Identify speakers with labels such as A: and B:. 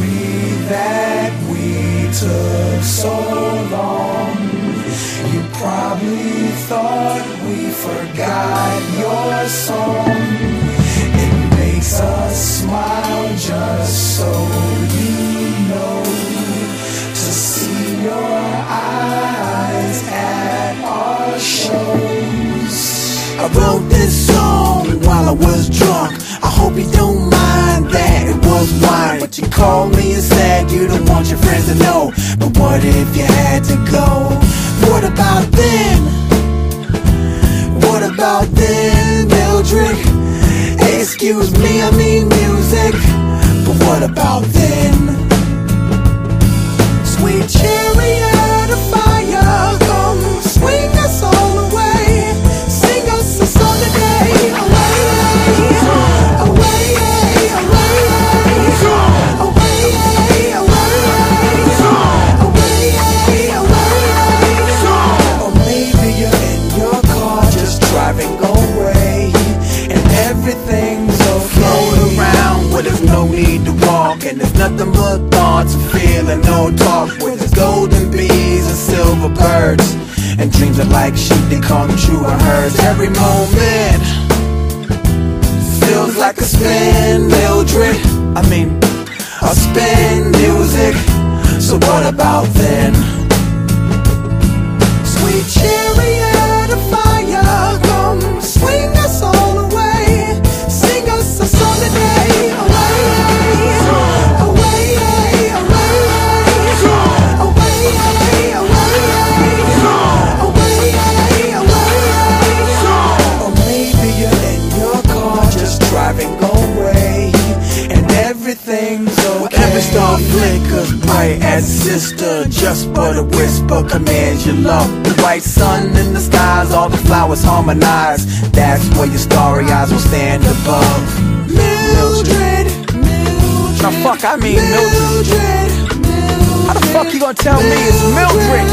A: sorry that we took so long. You probably thought we forgot your song. It makes us smile just so you know. To see your eyes at our shows.
B: I wrote this song while I was drunk. I hope you don't mind that it was wine. But you called me and said you don't want your friends to know. But what if you had to go? What about then? What about then, Mildred? Excuse me, I mean music. But what about then? Nothing but thoughts and feeling, no talk. Where there's golden bees and silver birds, and dreams are like sheep they come true. I heard every moment feels like a spin, Mildred. I mean, a spin music. So what about then? Star flickers bright as sister, just but a whisper commands your love. The bright sun in the skies, all the flowers harmonize. That's where your starry eyes will stand above. Mildred, Mildred. Now fuck, I mean Mildred. How the fuck you gonna tell me it's Mildred?